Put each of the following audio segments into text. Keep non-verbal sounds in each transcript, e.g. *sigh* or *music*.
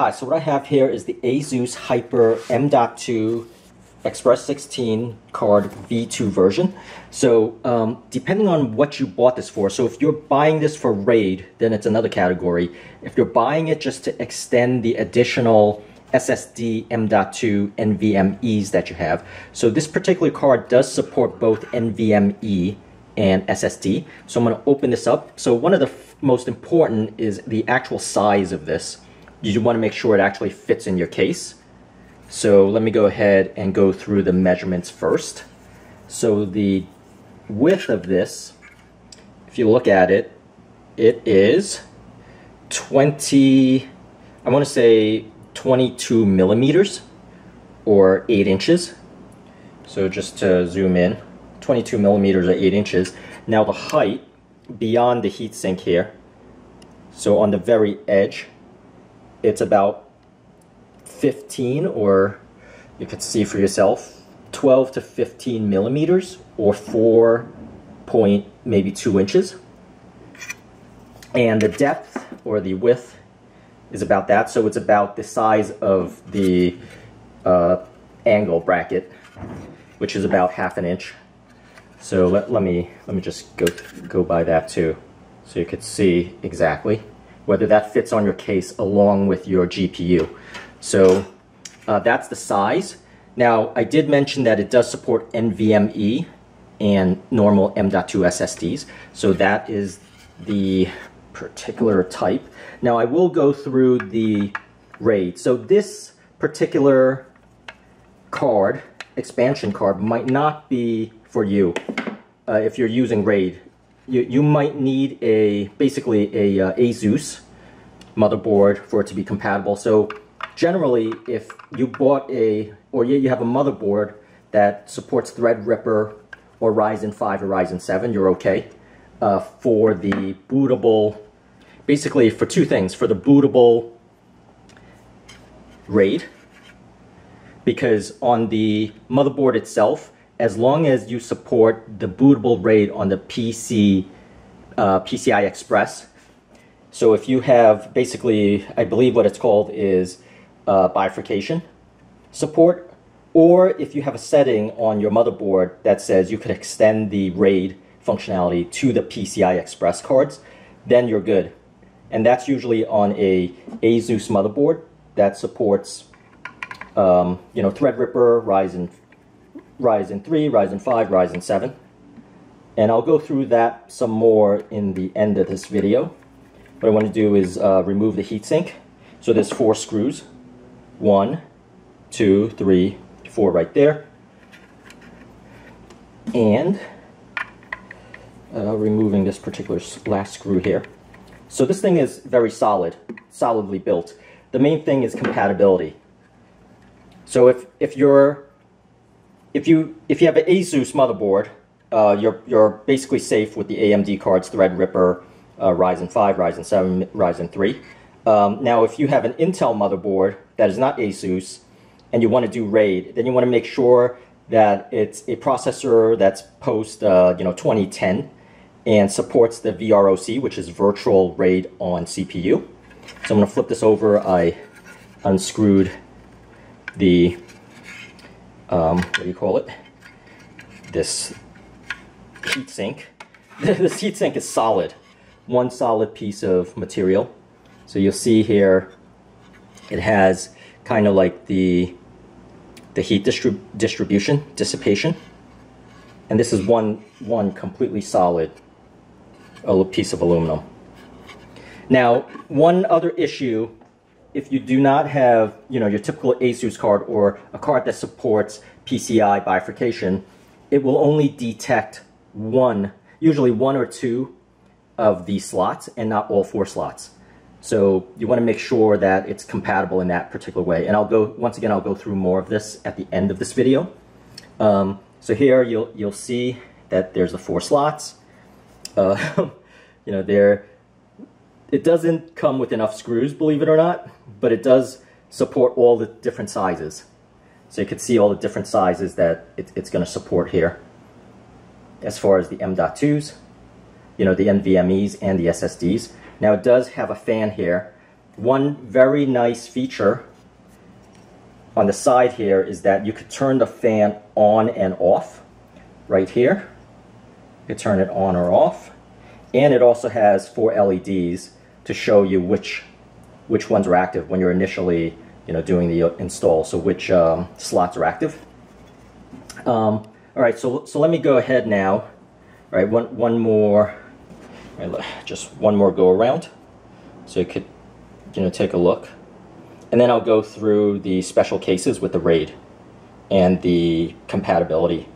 Hi, so what I have here is the ASUS Hyper M.2 Express 16 card V2 version. So um, depending on what you bought this for, so if you're buying this for RAID, then it's another category. If you're buying it just to extend the additional SSD M.2 NVMEs that you have. So this particular card does support both NVMe and SSD. So I'm going to open this up. So one of the most important is the actual size of this you want to make sure it actually fits in your case. So let me go ahead and go through the measurements first. So the width of this, if you look at it, it is 20, I want to say 22 millimeters or 8 inches. So just to zoom in, 22 millimeters or 8 inches. Now the height beyond the heatsink here, so on the very edge, it's about 15 or you could see for yourself 12 to 15 millimeters or 4 point maybe 2 inches. And the depth or the width is about that. So it's about the size of the uh, angle bracket which is about half an inch. So let, let me let me just go go by that too so you could see exactly whether that fits on your case along with your GPU. So uh, that's the size. Now, I did mention that it does support NVMe and normal M.2 SSDs. So that is the particular type. Now, I will go through the RAID. So this particular card, expansion card, might not be for you uh, if you're using RAID you, you might need a basically a uh, ASUS motherboard for it to be compatible. So generally, if you bought a, or you have a motherboard that supports Threadripper or Ryzen 5 or Ryzen 7, you're okay. Uh, for the bootable, basically for two things. For the bootable RAID, because on the motherboard itself, as long as you support the bootable RAID on the PC, uh, PCI Express. So if you have basically, I believe what it's called is uh, bifurcation support, or if you have a setting on your motherboard that says you could extend the RAID functionality to the PCI Express cards, then you're good. And that's usually on a ASUS motherboard that supports, um, you know, Threadripper, Ryzen Ryzen 3, Ryzen 5, Ryzen 7. And I'll go through that some more in the end of this video. What I want to do is uh, remove the heatsink. So there's four screws. One, two, three, four right there. And uh, removing this particular last screw here. So this thing is very solid, solidly built. The main thing is compatibility. So if, if you're if you if you have an ASUS motherboard, uh, you're you're basically safe with the AMD cards, Threadripper, uh, Ryzen 5, Ryzen 7, Ryzen 3. Um, now, if you have an Intel motherboard that is not ASUS, and you want to do RAID, then you want to make sure that it's a processor that's post uh, you know 2010 and supports the VROC, which is Virtual RAID on CPU. So I'm going to flip this over. I unscrewed the um, what do you call it? This heatsink. *laughs* this heatsink is solid, one solid piece of material. So you'll see here, it has kind of like the the heat distrib distribution, dissipation. And this is one, one completely solid piece of aluminum. Now, one other issue if you do not have, you know, your typical ASUS card or a card that supports PCI bifurcation, it will only detect one, usually one or two of the slots and not all four slots. So you want to make sure that it's compatible in that particular way. And I'll go, once again, I'll go through more of this at the end of this video. Um, so here you'll, you'll see that there's the four slots. Uh, *laughs* you know, there, it doesn't come with enough screws, believe it or not, but it does support all the different sizes. So you can see all the different sizes that it, it's going to support here. As far as the M.2s, you know, the NVMEs and the SSDs. Now it does have a fan here, one very nice feature on the side here is that you could turn the fan on and off right here. You could turn it on or off. And it also has four LEDs to show you which which ones are active when you're initially you know, doing the install, so which um, slots are active. Um, all right, so, so let me go ahead now. All right, one, one more, just one more go around. So you could, you know, take a look. And then I'll go through the special cases with the RAID and the compatibility.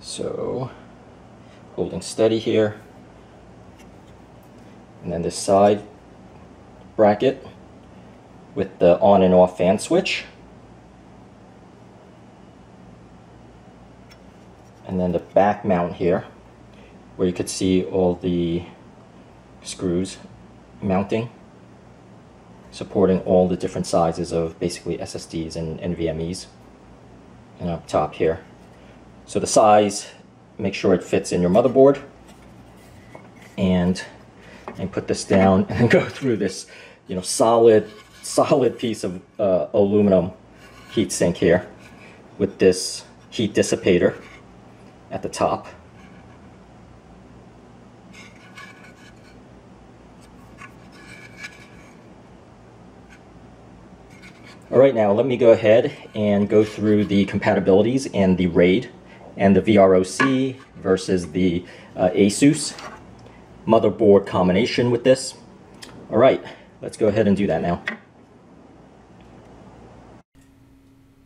So, holding steady here. And then this side bracket with the on and off fan switch. And then the back mount here where you could see all the screws mounting supporting all the different sizes of basically SSDs and NVMEs and up top here. So the size, make sure it fits in your motherboard and and put this down *laughs* and go through this, you know, solid, solid piece of uh, aluminum heatsink here with this heat dissipator at the top. All right, now let me go ahead and go through the compatibilities and the RAID and the VROC versus the uh, ASUS motherboard combination with this. All right, let's go ahead and do that now.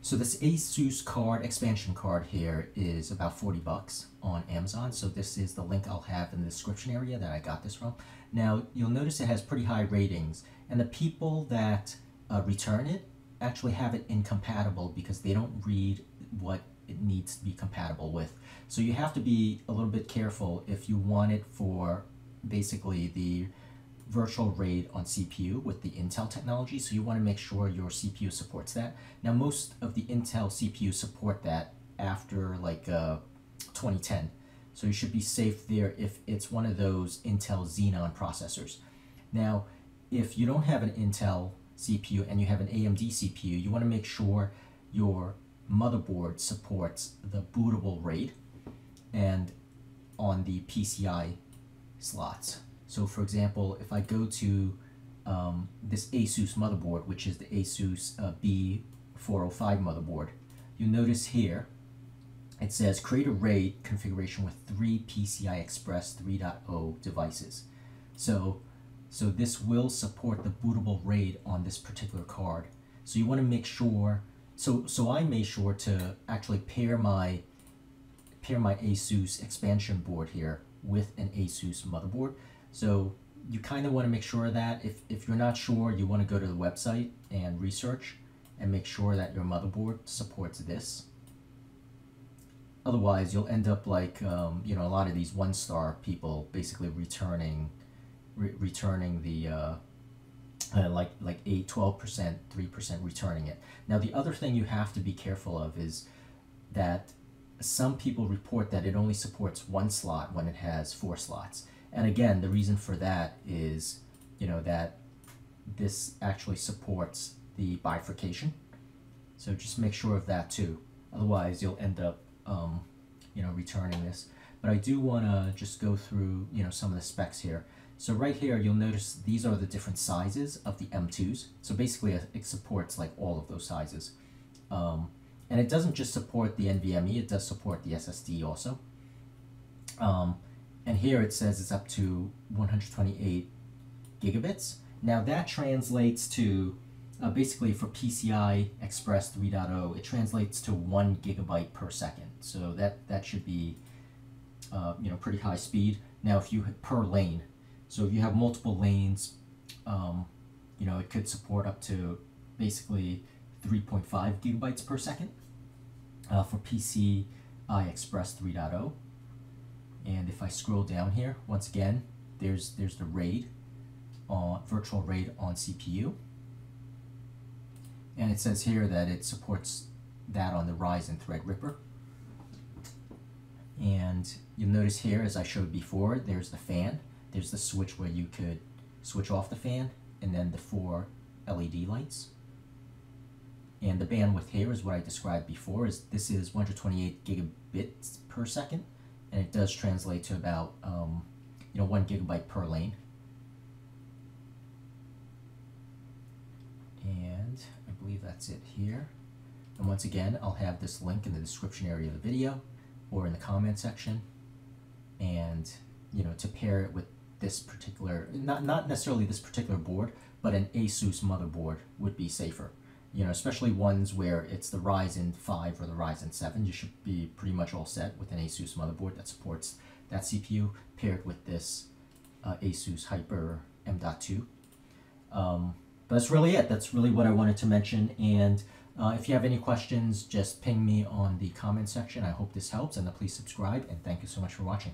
So this ASUS card, expansion card here is about 40 bucks on Amazon. So this is the link I'll have in the description area that I got this from. Now, you'll notice it has pretty high ratings and the people that uh, return it actually have it incompatible because they don't read what it needs to be compatible with. So you have to be a little bit careful if you want it for basically the virtual RAID on CPU with the Intel technology, so you want to make sure your CPU supports that. Now, most of the Intel CPUs support that after like uh, 2010, so you should be safe there if it's one of those Intel Xenon processors. Now, if you don't have an Intel CPU and you have an AMD CPU, you want to make sure your motherboard supports the bootable RAID and on the PCI slots. So for example, if I go to um, this ASUS motherboard, which is the ASUS uh, B405 motherboard, you notice here it says create a RAID configuration with three PCI Express 3.0 devices. So, so this will support the bootable RAID on this particular card. So you want to make sure, so, so I made sure to actually pair my, pair my ASUS expansion board here with an ASUS motherboard. So you kind of want to make sure that if, if you're not sure, you want to go to the website and research and make sure that your motherboard supports this. Otherwise, you'll end up like, um, you know, a lot of these one-star people basically returning re returning the, uh, uh, like, like 8, 12%, 3% returning it. Now, the other thing you have to be careful of is that some people report that it only supports one slot when it has four slots. And again, the reason for that is, you know, that this actually supports the bifurcation. So just make sure of that too. Otherwise, you'll end up, um, you know, returning this. But I do want to just go through, you know, some of the specs here. So right here, you'll notice these are the different sizes of the M2s. So basically, it supports like all of those sizes. Um, and it doesn't just support the NVMe, it does support the SSD also. Um, and here it says it's up to 128 gigabits. Now that translates to, uh, basically for PCI Express 3.0, it translates to one gigabyte per second. So that, that should be, uh, you know, pretty high speed. Now if you, per lane, so if you have multiple lanes, um, you know, it could support up to basically 3.5 gigabytes per second uh, for PCI Express 3.0. And if I scroll down here, once again, there's there's the RAID on virtual RAID on CPU. And it says here that it supports that on the Ryzen Threadripper. And you'll notice here, as I showed before, there's the fan. There's the switch where you could switch off the fan, and then the four LED lights. And the bandwidth here is what I described before. Is this is 128 gigabits per second, and it does translate to about um, you know one gigabyte per lane. And I believe that's it here. And once again, I'll have this link in the description area of the video or in the comment section. And you know to pair it with this particular, not not necessarily this particular board, but an ASUS motherboard would be safer you know, especially ones where it's the Ryzen 5 or the Ryzen 7, you should be pretty much all set with an ASUS motherboard that supports that CPU paired with this uh, ASUS Hyper M.2. Um, but that's really it. That's really what I wanted to mention. And uh, if you have any questions, just ping me on the comment section. I hope this helps, and please subscribe, and thank you so much for watching.